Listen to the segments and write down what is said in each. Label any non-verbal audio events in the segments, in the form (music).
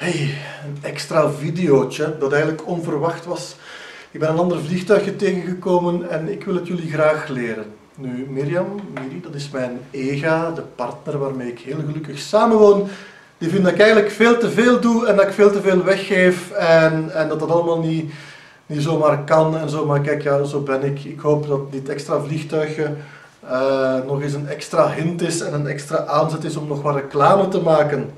Hey, een extra videootje dat eigenlijk onverwacht was. Ik ben een ander vliegtuigje tegengekomen en ik wil het jullie graag leren. Nu, Mirjam, Miri, dat is mijn EGA, de partner waarmee ik heel gelukkig samenwoon. Die vindt dat ik eigenlijk veel te veel doe en dat ik veel te veel weggeef en, en dat dat allemaal niet, niet zomaar kan en zo. Maar kijk, ja, zo ben ik. Ik hoop dat dit extra vliegtuigje eh, nog eens een extra hint is en een extra aanzet is om nog wat reclame te maken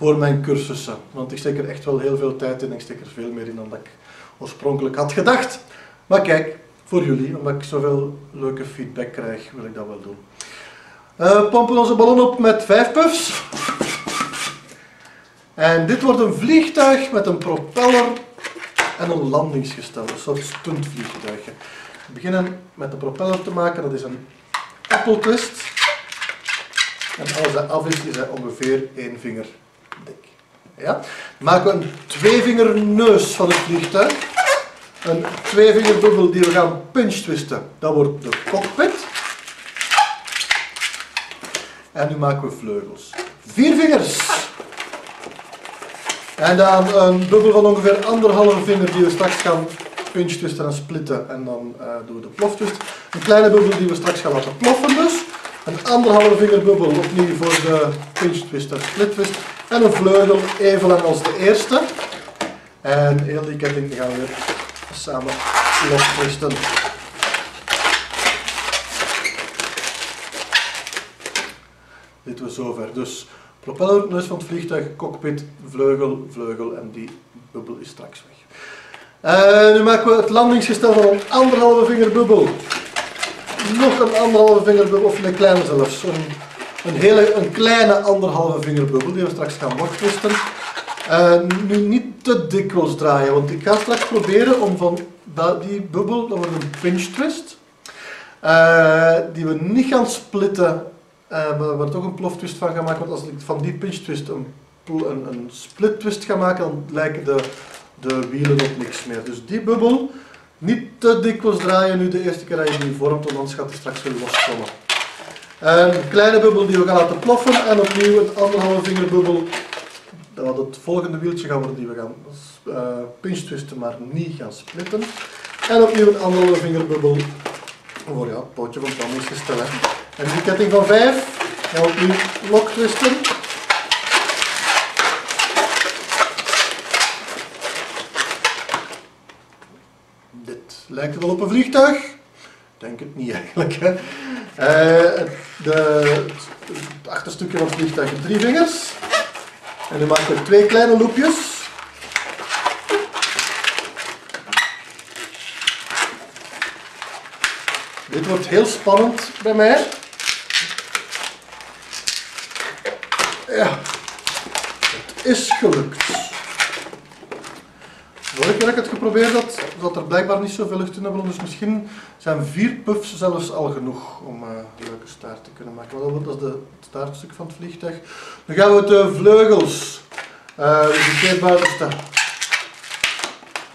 voor mijn cursussen. Want ik steek er echt wel heel veel tijd in. Ik steek er veel meer in dan dat ik oorspronkelijk had gedacht. Maar kijk, voor jullie, omdat ik zoveel leuke feedback krijg, wil ik dat wel doen. Uh, pompen onze ballon op met vijf puffs. En dit wordt een vliegtuig met een propeller en een landingsgestel, een soort stuntvliegtuigje. We beginnen met de propeller te maken, dat is een appeltwist. En als dat af is, is hij ongeveer één vinger dik. Ja? We een tweevingerneus van het vliegtuig. Een tweevingerbubbel die we gaan pinch twisten. Dat wordt de cockpit. En nu maken we vleugels. Vier vingers. En dan een bubbel van ongeveer anderhalve vinger die we straks gaan pinch twisten en splitten. En dan uh, doen we de ploftwist. Een kleine bubbel die we straks gaan laten ploffen dus. Een anderhalve vinger bubbel opnieuw voor de pinch twist en split twist. En een vleugel even lang als de eerste. En heel die ketting gaan we samen lostwisten. Dit we zover. Dus propeller, neus van het vliegtuig, cockpit, vleugel, vleugel en die bubbel is straks weg. Uh, nu maken we het landingsgestel van een anderhalve vinger bubbel. Nog een anderhalve vinger bubbel, of een kleine zelfs. Een, hele, een kleine anderhalve vinger bubbel die we straks gaan wortwisten. Uh, nu niet te dikwijls draaien, want ik ga straks proberen om van die bubbel, dat wordt een pinch twist, uh, die we niet gaan splitten, uh, maar we er toch een ploftwist van gaan maken, want als ik van die pinch twist een, een, split twist ga maken, dan lijken de, de wielen op niks meer. Dus die bubbel, niet te dikwijls draaien nu de eerste keer dat je die vormt, want anders gaat hij straks weer loskomen. Een kleine bubbel die we gaan laten ploffen en opnieuw een anderhalve vinger bubbel dat het volgende wieltje gaan worden die we gaan uh, pinch twisten, maar niet gaan splitten. En opnieuw een anderhalve vingerbubbel voor ja, het pootje van het gestel. En die ketting van 5 gaan we opnieuw lok twisten. Dit lijkt wel op een vliegtuig. Ik denk het niet eigenlijk. Hè. Uh, de, het achterstukje van het vliegtuig drie vingers. En dan maken we twee kleine loopjes. Dit wordt heel spannend bij mij. Ja, het is gelukt. Vorige keer dat ik het geprobeerd had, zat er blijkbaar niet zoveel lucht in hebben, dus misschien zijn vier puffs zelfs al genoeg om een leuke staart te kunnen maken. Dat is de, het staartstuk van het vliegtuig. Dan gaan we de vleugels, uh, dus de twee buitenste,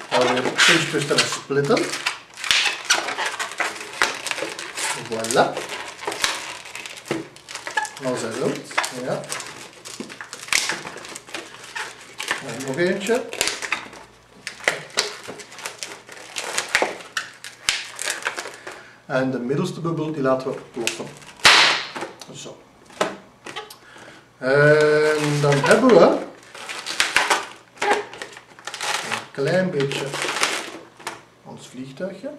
gaan we splitten. Voilà. Als hij wilt, ja. En nog eentje. En de middelste bubbel die laten we ploffen. Zo. En dan hebben we een klein beetje ons vliegtuigje.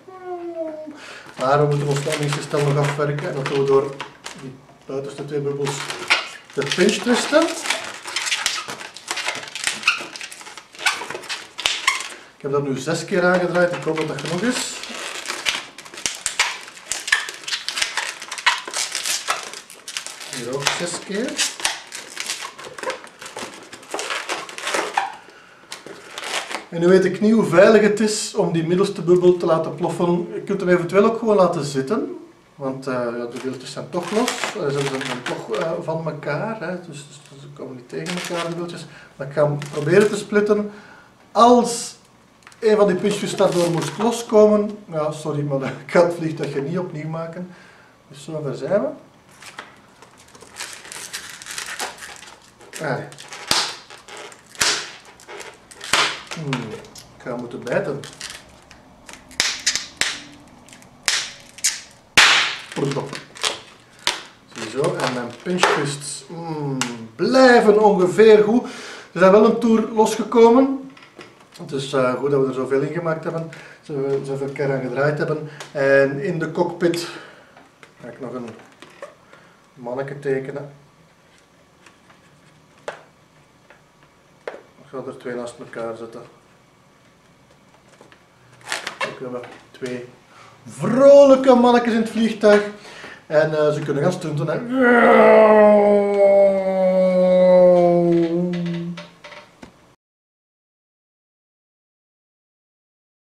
Maar we moeten ons landingsgestel nog afwerken en dat doen we door die buitenste twee bubbels te pinch twisten. Ik heb dat nu zes keer aangedraaid, ik hoop dat dat genoeg is. Hier ook zes keer. En nu weet ik niet hoe veilig het is om die middelste bubbel te laten ploffen. Je kunt hem eventueel ook gewoon laten zitten. Want ja, de wieltjes zijn toch los. Uh, ze zijn toch uh, van elkaar. Hè. Dus, dus, dus, ze komen niet tegen elkaar, de wieltjes. Maar ik ga hem proberen te splitten. Als een van die puntjes daardoor moest loskomen. Ja, sorry, maar (laughs) ik ga het vliegtuigje niet opnieuw maken. Dus zover zijn we. Hmm, ik ga moeten bijten. Ziezo, en mijn pinchtwists mm, blijven ongeveer goed. Ze zijn wel een toer losgekomen. Het is uh, goed dat we er zoveel in gemaakt hebben, zoveel keer aan gedraaid hebben. En in de cockpit ga ik nog een manneke tekenen. Ga er twee naast elkaar zetten. Dan hebben we twee vrolijke mannetjes in het vliegtuig. En uh, ze kunnen gaan stunten. Hè.